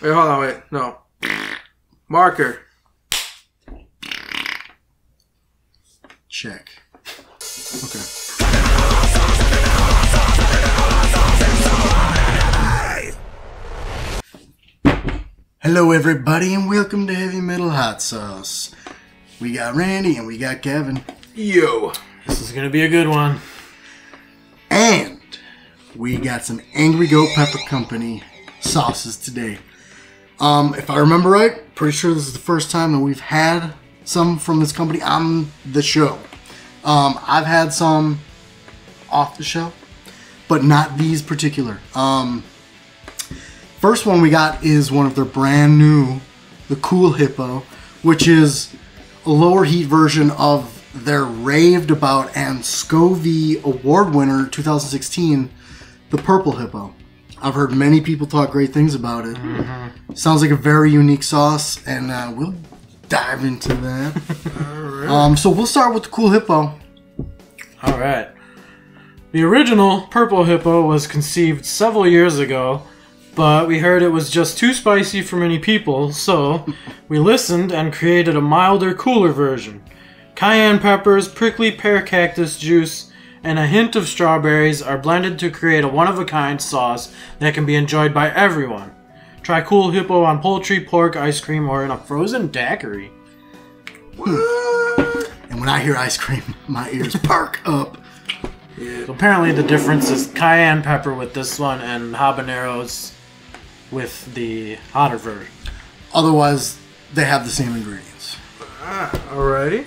Wait, hold on, wait. No. Marker. Check. Okay. Hello, everybody, and welcome to Heavy Metal Hot Sauce. We got Randy and we got Kevin, Yo. This is gonna be a good one. and we got some Angry Goat Pepper Company sauces today. Um, if I remember right, pretty sure this is the first time that we've had some from this company on the show. Um, I've had some off the show, but not these particular. Um, first one we got is one of their brand new, the Cool Hippo, which is a lower heat version of their raved about and Scovie Award winner 2016, the Purple Hippo. I've heard many people talk great things about it. Sounds like a very unique sauce, and uh, we'll dive into that. um, so we'll start with the Cool Hippo. All right. The original Purple Hippo was conceived several years ago, but we heard it was just too spicy for many people, so we listened and created a milder, cooler version. Cayenne peppers, prickly pear cactus juice, and a hint of strawberries are blended to create a one of a kind sauce that can be enjoyed by everyone. Try Cool Hippo on poultry, pork, ice cream, or in a frozen daiquiri. And when I hear ice cream, my ears perk up. So apparently the difference is cayenne pepper with this one and habaneros with the hotter version. Otherwise, they have the same ingredients. Ah, alrighty.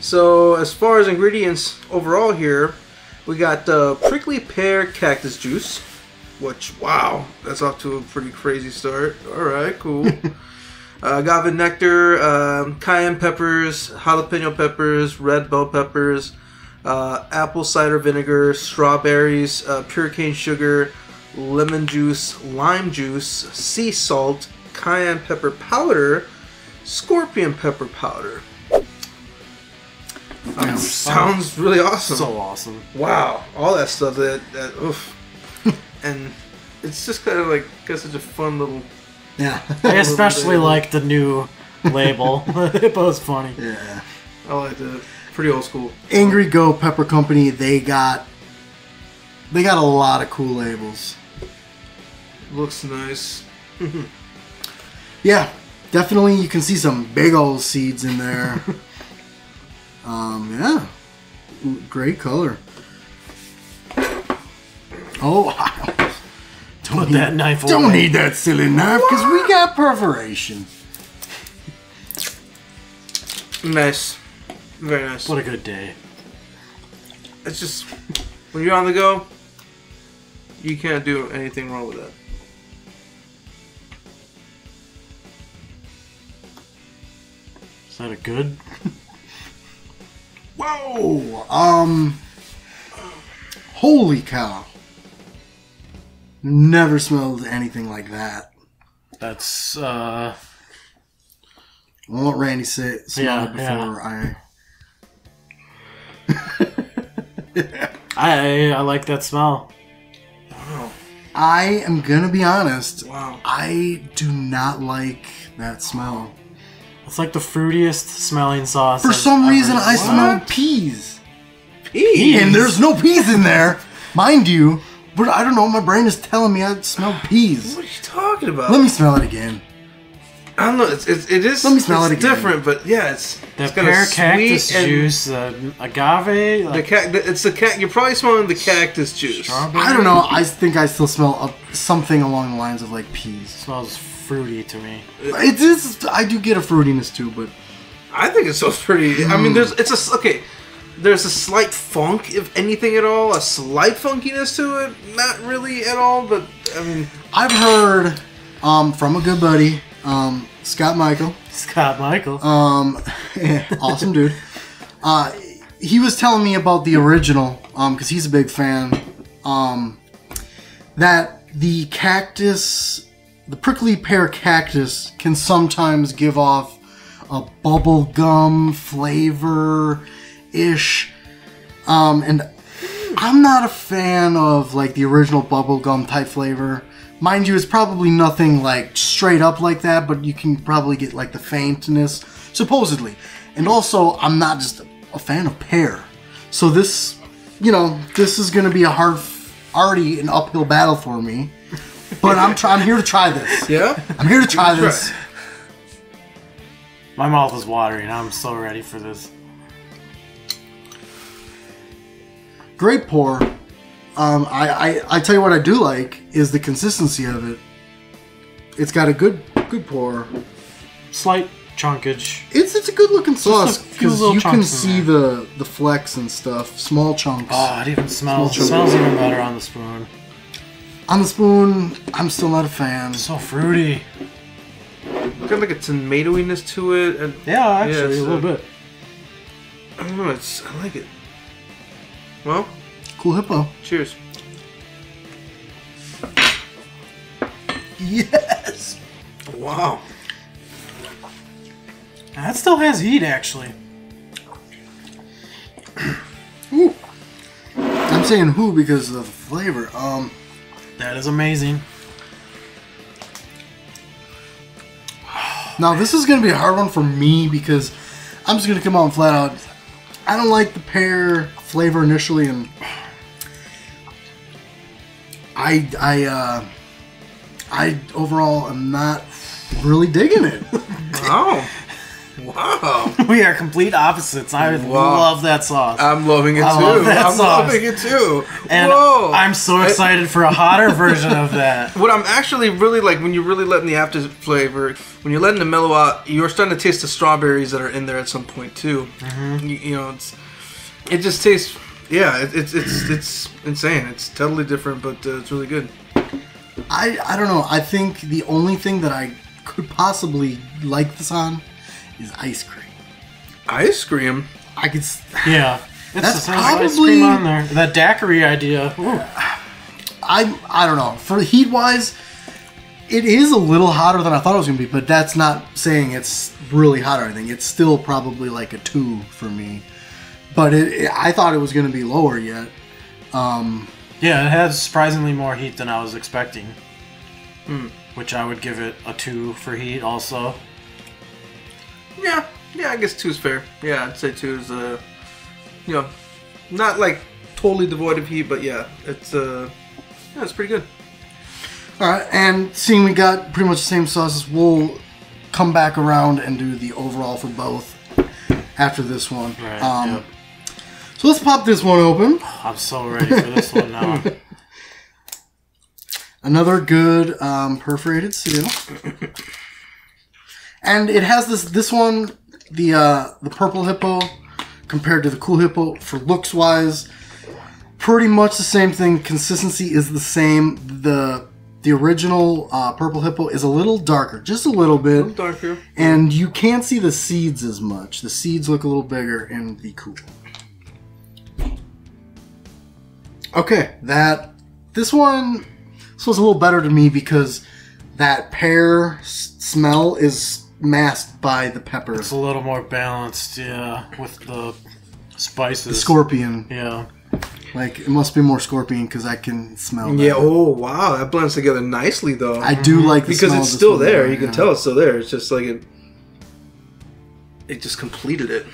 So, as far as ingredients overall here, we got uh, prickly pear cactus juice, which, wow, that's off to a pretty crazy start. Alright, cool. uh, agave nectar, um, cayenne peppers, jalapeno peppers, red bell peppers, uh, apple cider vinegar, strawberries, uh, pure cane sugar, lemon juice, lime juice, sea salt, cayenne pepper powder, scorpion pepper powder. Sounds really awesome. So awesome. wow, all that stuff. That that oof, and it's just kind of like got such a fun little. Yeah. I especially like the new label. it was funny. yeah. I like that. Pretty old school. Angry Goat Pepper Company, they got they got a lot of cool labels. Looks nice. Yeah, definitely you can see some big old seeds in there. Um, yeah. Great color. Oh, don't Put need, that knife Don't away. need that silly knife because we got perforation. Nice. Very nice. What a good day. It's just when you're on the go, you can't do anything wrong with that. Is that a good? Whoa! Um, holy cow! Never smelled anything like that. That's uh I'll let Randy say it, smell Yeah, it before I. I I like that smell. I am gonna be honest. Wow. I do not like that smell. It's like the fruitiest smelling sauce. For I've some ever- reason, I What? smell peas, Peas. and there's no peas in there, mind you. But I don't know. My brain is telling me I smell peas. What are you talking about? Let me smell it again. I don't know. It's, it's it is. Let me smell it's it again. different, but yeah, it's The it's got a pear cactus and- juice, the agave, The like ca- the- it's the cat. You're probably smelling the cactus juice. strawberry. I don't know. I think I still smell a, something along the lines of like peas. smells fruity to me. It is. I do get a fruitiness too, but I think it smells pretty. I mean, there's it's a s- okay. There's a slight funk, if anything at all, a slight funkiness to it. Not really at all, but I mean, I've heard um, from a good buddy, um, Scott Michael. Scott Michael. Um, awesome dude. Uh, he was telling me about the original because he's a big fan. Um, that the cactus, the prickly pear cactus, can sometimes give off a bubble gum flavor ish. Um, and I'm not a fan of like the original bubble gum type flavor. Mind you, it's probably nothing like straight up like that, but you can probably get like the faintness, supposedly. And also, I'm not just a fan of pear. So this, you know, this is going to be a hard, already an uphill battle for me. But I'm try- I'm here to try this. Yeah? I'm here to try Try this. it. My mouth is watering. I'm so ready for this. Great pour. Um, I, I I tell you what I do like is the consistency of it. It's got a good good pour. Slight chunkage. It's it's a good looking sauce because you can see the the flecks and stuff, small chunks. Oh, it even smells. It smells even better on the spoon. On the spoon, I'm still not a fan. So fruity. Got like a tomatoiness to it, and Yeah, actually, it's, a little uh, bit. I don't know. It's I like it. Well, Cool hippo. cheers. Yes. Wow. That still has heat, actually. Ooh. I'm saying who because of the flavor. Um, That is amazing. now this is gonna be a hard one for me because I'm just gonna come out and flat out. I don't like the pear flavor initially, and I I uh, I overall am not really digging it. Wow. Wow. We are complete opposites. I Wow. love that sauce. I'm loving it too. I love that I'm sauce. loving it too. and Whoa. I'm so excited for a hotter version of that. What I'm actually really like when you're really letting the after flavor, when you're letting the mellow out, you're starting to taste the strawberries that are in there at some point too. Mm-hmm. You, you know, it's it just tastes. Yeah, it, it's it's it's insane. It's totally different, but uh, it's really good. I I don't know. I think the only thing that I could possibly like this on is ice cream. Ice cream. I could. s- Yeah. It's That's the same ice probably- cream on there. That daiquiri idea. Ooh. I I don't know. For heat wise, it is a little hotter than I thought it was gonna be, but that's not saying it's really hot or anything. It's still probably like a two for me. But it, it I thought it was gonna be lower yet. Um, Yeah, it has surprisingly more heat than I was expecting. Hmm. Which I would give it a two for heat also. Yeah, yeah. I guess two's fair. Yeah, I'd say two is uh, you know, not like totally devoid of heat, but yeah, it's uh, yeah, it's pretty good. all right, and seeing we got pretty much the same sauces, we'll come back around and do the overall for both after this one. Right, um, yep. So let's pop this one open. I'm so ready for this one now. Another good um, perforated seal, and it has this this one the uh, the purple hippo compared to the cool hippo for looks wise, pretty much the same thing. Consistency is the same. The the original uh, purple hippo is a little darker, just a little bit, Darker. and you can't see the seeds as much. The seeds look a little bigger in the cool. Okay, that this one this was a little better to me because that pear s- smell is masked by the peppers. It's a little more balanced, yeah, with the spices. the scorpion. Yeah. Like it must be more scorpion because I can smell. Yeah. Oh wow, that blends together nicely though. I do mm-hmm. like the because smell it's of still one there. more, You can yeah. tell it's still there. It's just like it. It just completed it.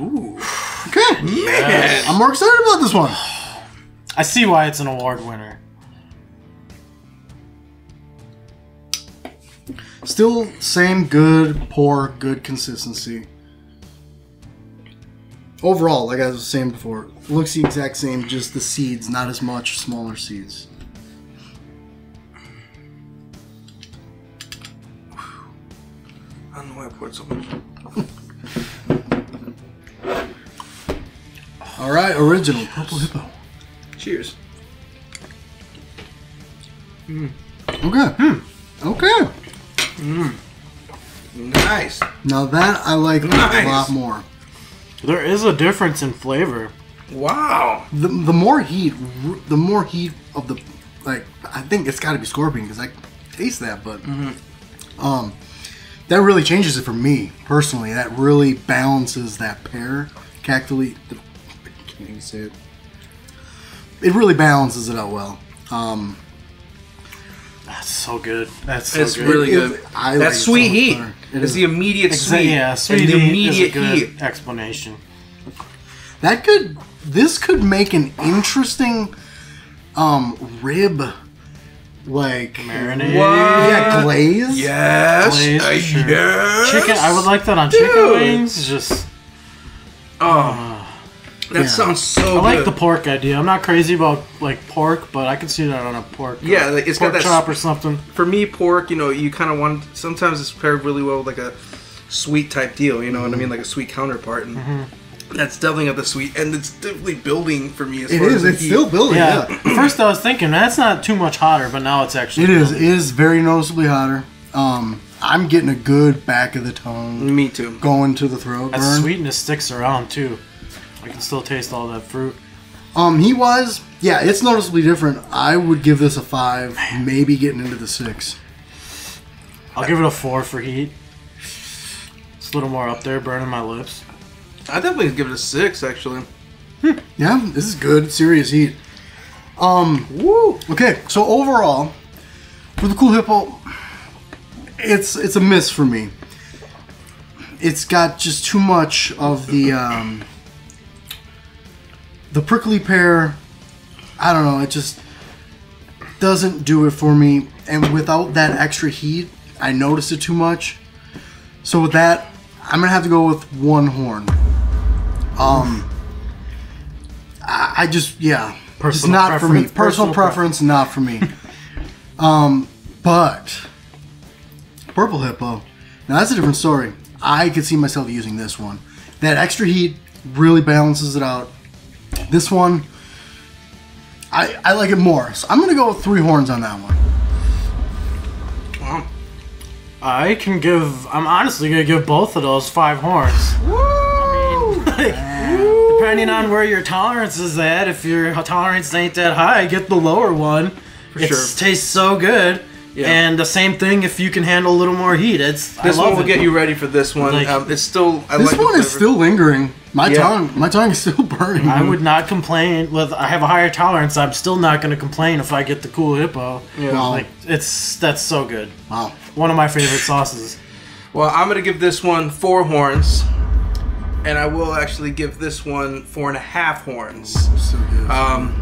Ooh, Okay, man. I'm more excited about this one. I see why it's an award winner. Still same good poor, good consistency. Overall, like I was saying before, looks the exact same, just the seeds, not as much, smaller seeds. I don't know why I poured so much. All right, original purple hippo. Cheers. Okay. Hmm. Okay. Nice. Now that I like Nice. a lot more. There is a difference in flavor. Wow. The, the more heat, the more heat of the like. I think it's got to be scorpion because I taste that, but um, that really changes it for me personally. That really balances that pear cactuli. The, I can't even say it. It really balances it out well. Um, That's so good. That's so It's good. really good. it- I like sweet so heat. better. It's the immediate Exa- sweet. yeah, sweet the heat immediate is a good heat. explanation. That could this could make an interesting um rib like Marinade. What? yeah glaze. Yes. Glaze, uh, sure. yes. Chicken. I would like that on chicken Dude. wings. Just Oh, that Yeah. sounds so I like good. the pork idea. I'm not crazy about like pork, but I can see that on a pork. Yeah, like, it's got pork that chop or something. For me, pork, you know, you kind of want. Sometimes it's paired really well with like a sweet type deal. You know what I mean, like a sweet counterpart, and that's definitely got the sweet, and it's definitely building for me. As It far is. as It's heat. still building. Yeah. Yeah. First, I was thinking that's not too much hotter, but now it's actually. It is. It is very noticeably hotter. Um, I'm getting a good back of the tongue Me too. going to the throat That burn. sweetness sticks around too. I can still taste all that fruit. Um, heat wise, yeah, it's noticeably different. I would give this a five, maybe getting into the six. I'll give it a four for heat. It's a little more up there, burning my lips. I definitely give it a six, actually. Yeah, this is good. Serious heat. Um, Woo! okay, so overall, for the Cool Hippo, it's it's a miss for me. It's got just too much of the um, the prickly pear. I don't know. It just doesn't do it for me. And without that extra heat, I notice it too much. So with that, I'm gonna have to go with one horn. Um, I, I just yeah, it's Personal not for me. preference, Personal, personal preference, not for me. um, but purple hippo. Now that's a different story. I could see myself using this one. That extra heat really balances it out. This one, I I like it more. So I'm gonna go with three horns on that one. Wow. I can give. I'm honestly gonna give both of those five horns. Woo! Depending on where your tolerance is at, if your tolerance ain't that high, get the lower one. it sure. tastes so good. Yeah. And the same thing if you can handle a little more heat. It's This I love one will it. get you ready for this one. Like- um, it's still. I This like one is still lingering. My Yeah. tongue, my tongue is still burning. I would not complain with. I have a higher tolerance. I'm still not going to complain if I get the cool hippo. Yeah. Wow. Like it's that's so good. Wow. One of my favorite sauces. Well, I'm gonna give this one four horns, and I will actually give this one four and a half horns. So good. Um,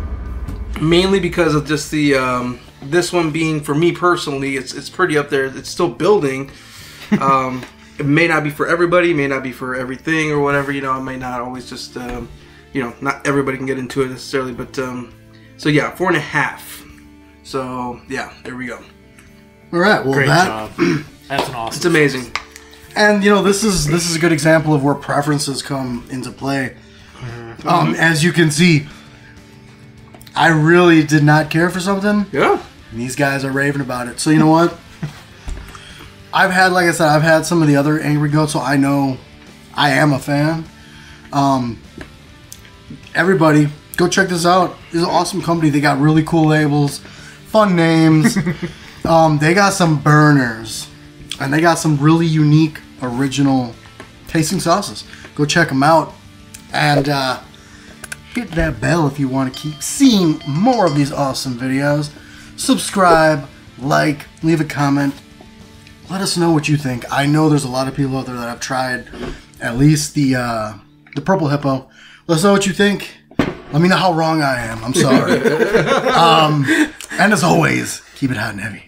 mainly because of just the um, this one being for me personally, it's it's pretty up there. It's still building. Um, it may not be for everybody, may not be for everything or whatever. You know, it may not always just um, you know not everybody can get into it necessarily. But um, so yeah, four and a half. So yeah, there we go. All right. Well, Great that job. That's an awesome. It's amazing. and you know this is this is a good example of where preferences come into play. Um, as you can see, I really did not care for something. Yeah. And these guys are raving about it. So you know what? I've had, like I said, I've had some of the other Angry Goats, so I know I am a fan. Um, everybody, go check this out. Is an awesome company. They got really cool labels, fun names. um, they got some burners, and they got some really unique, original tasting sauces. Go check them out, and uh, hit that bell if you want to keep seeing more of these awesome videos. Subscribe, like, leave a comment. Let us know what you think. I know there's a lot of people out there that have tried at least the uh, the purple hippo. Let us know what you think. Let me know how wrong I am. I'm sorry. um, and as always, keep it hot and heavy.